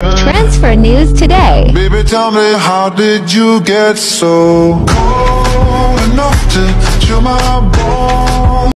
Transfer news today. Baby, tell me how did you get so cold enough to chill my bones?